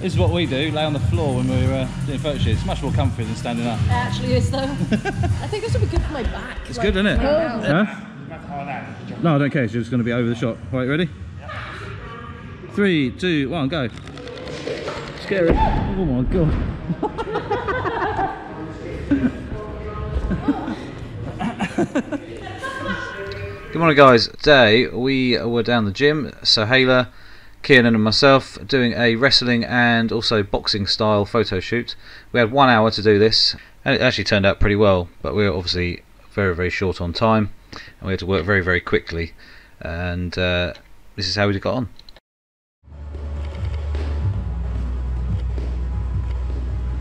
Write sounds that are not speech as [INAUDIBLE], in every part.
This is what we do, lay on the floor when we're uh, doing photo shoots. It's much more comfy than standing up. It actually is though. [LAUGHS] I think this would be good for my back. It's good, isn't it? Huh? No, I don't care. It's just going to be over the shot. Right, ready? Three, two, one, go. Scary. Oh my god. [LAUGHS] [LAUGHS] Good morning, guys. Today we were down the gym. Soheila, Kiernan, and myself doing a wrestling and also boxing style photo shoot. We had one hour to do this, and it actually turned out pretty well. But we were obviously very, very short on time, and we had to work very, very quickly. And uh, this is how we got on.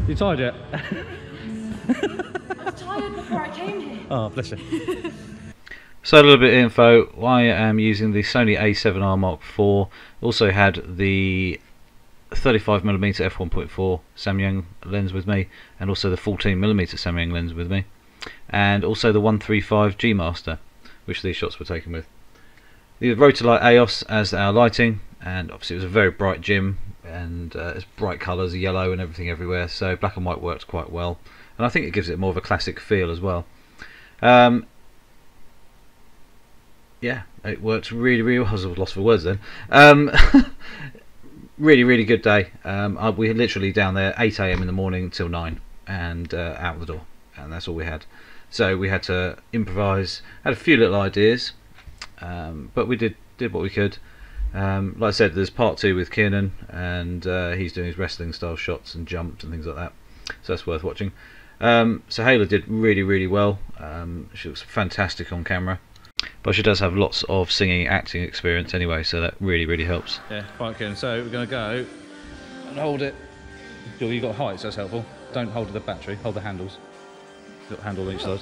You tired yet? [LAUGHS] I was tired before I came here. Oh, bless you. [LAUGHS] So a little bit of info. I am using the Sony A7R Mark IV. Also had the 35mm f1.4 Samyang lens with me, and also the 14mm Samyang lens with me, and also the 135 G Master, which these shots were taken with. The Rotolight Aeos as our lighting, and obviously it was a very bright gym, and uh, it's bright colours, yellow and everything everywhere. So black and white worked quite well, and I think it gives it more of a classic feel as well. Um, yeah, it worked really, really well. I was lost for words then. Um, [LAUGHS] really, really good day. Um, I, we were literally down there 8 a.m. in the morning till 9 and uh, out the door, and that's all we had. So we had to improvise. Had a few little ideas, um, but we did did what we could. Um, like I said, there's part two with Kiernan, and uh, he's doing his wrestling style shots and jumps and things like that. So that's worth watching. Um, Soheila did really, really well. Um, she looks fantastic on camera. But she does have lots of singing, acting experience anyway, so that really, really helps. Yeah, right, Ken. So we're going to go and hold it. You've you got heights, that's helpful. Don't hold the battery, hold the handles. Got handle on each side.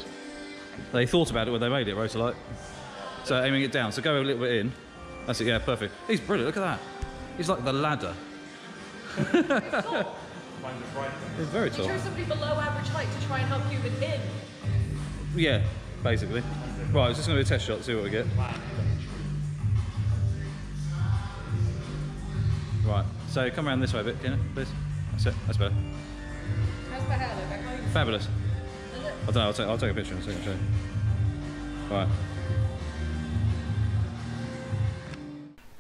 They thought about it when they made it, Rotolight. So aiming it down. So go a little bit in. That's it, yeah, perfect. He's brilliant, look at that. He's like the ladder. He's very You tall. chose somebody below average height to try and help you with him. Yeah, basically. Right, it's just going to be a test shot, see what we get. Right, so come around this way a bit, Tina, please. That's it, that's better. How's hair look? Fabulous. I don't know, I'll take, I'll take a picture and see show you. Right.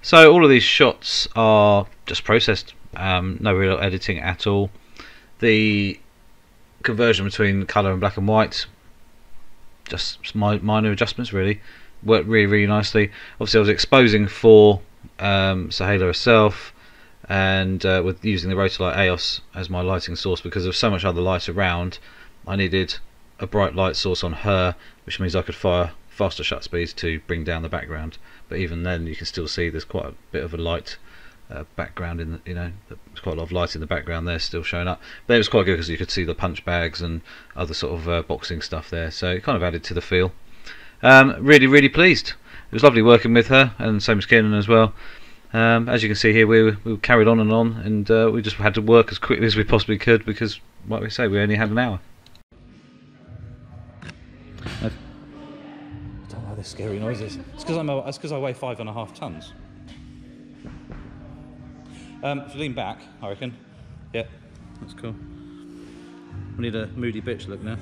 So all of these shots are just processed, um, no real editing at all. The conversion between colour and black and white, just mi- minor adjustments really, worked really really nicely. Obviously I was exposing for um, Soheila herself, and uh, with using the Rotolight Aeos as my lighting source because there was so much other light around, I needed a bright light source on her, which means I could fire faster shut speeds to bring down the background. But even then, you can still see there's quite a bit of a light uh, background in the, you know, there's quite a lot of light in the background there still showing up. But it was quite good because you could see the punch bags and other sort of uh, boxing stuff there, so it kind of added to the feel. Um, really, really pleased. It was lovely working with her, and same as Kiernan as well. Um, as you can see here, we, we carried on and on, and uh, we just had to work as quickly as we possibly could because, like we say, we only had an hour. I don't know, scary noises. It's because I'm a, it's because I weigh five and a half tons. Um, if you lean back, I reckon. Yeah, that's cool. We need a moody bitch look now.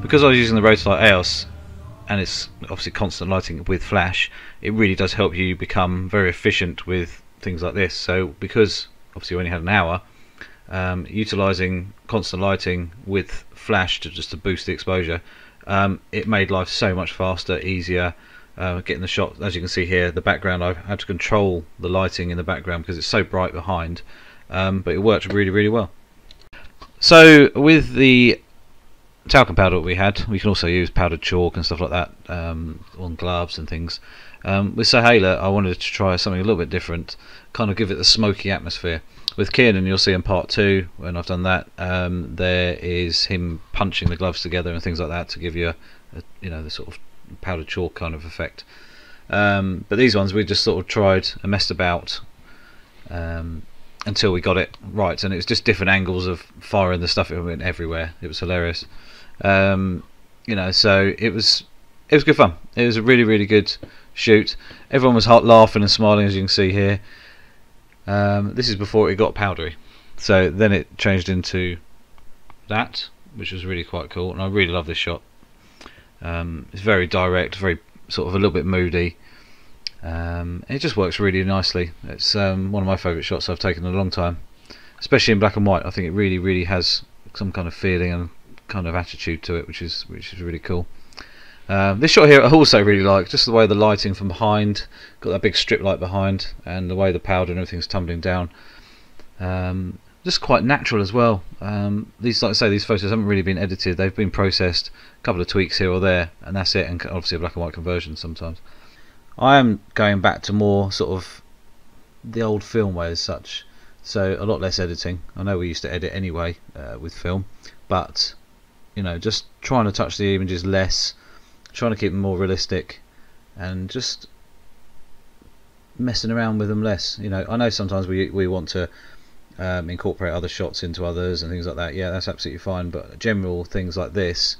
because I was using the Rotolight Aeos and it's obviously constant lighting with flash, it really does help you become very efficient with things like this. So because obviously we only had an hour, um, utilizing constant lighting with flash to just to boost the exposure, um, it made life so much faster, easier. Uh, getting the shot, as you can see here, the background I had to control the lighting in the background because it's so bright behind, um, but it worked really, really well. So with the talcum powder that we had. We can also use powdered chalk and stuff like that um, on gloves and things. Um, with Soheila, I wanted to try something a little bit different, kind of give it the smoky atmosphere. With Kiernan, you'll see in part two when I've done that. Um, there is him punching the gloves together and things like that to give you a, a you know the sort of powdered chalk kind of effect. Um, but these ones we just sort of tried and messed about um, until we got it right, and it was just different angles of firing the stuff. It went everywhere. It was hilarious. Um, you know, so it was it was good fun. It was a really really good shoot. Everyone was hot laughing and smiling as you can see here. Um, this is before it got powdery, so then it changed into that, which was really quite cool, and I really love this shot. Um, it's very direct, very sort of a little bit moody. Um, it just works really nicely. It's um, one of my favourite shots I've taken in a long time, especially in black and white. I think it really, really has some kind of feeling and kind of attitude to it, which is which is really cool. Um, this shot here I also really like, just the way the lighting from behind, got that big strip light behind, and the way the powder and everything's tumbling down. Um, just quite natural as well. Um, these, like I say, these photos haven't really been edited; they've been processed, a couple of tweaks here or there, and that's it. And obviously a black and white conversion sometimes. I am going back to more sort of the old film way as such, so a lot less editing. I know we used to edit anyway uh, with film, but you know, just trying to touch the images less, trying to keep them more realistic, and just messing around with them less. You know, I know sometimes we we want to um, incorporate other shots into others and things like that. Yeah, that's absolutely fine. But general things like this,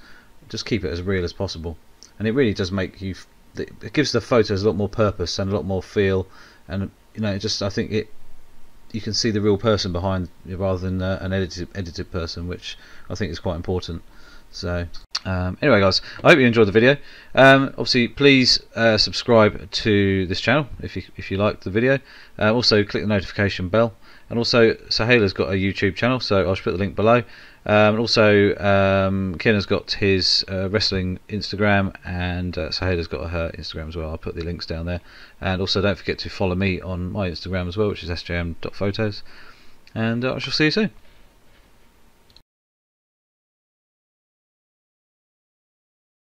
just keep it as real as possible, and it really does make you. It gives the photos a lot more purpose and a lot more feel, and you know, just I think it. You can see the real person behind you rather than uh, an edited edited person, which I think is quite important. So um, anyway, guys, I hope you enjoyed the video. Um, obviously, please uh, subscribe to this channel if you if you liked the video. Uh, also, click the notification bell. And also, Soheila's got a YouTube channel, so I'll put the link below. Um, and also, um, Ken has got his uh, wrestling Instagram, and uh, Soheila's got her Instagram as well. I'll put the links down there. And also, don't forget to follow me on my Instagram as well, which is sjm.photos. And uh, I shall see you soon.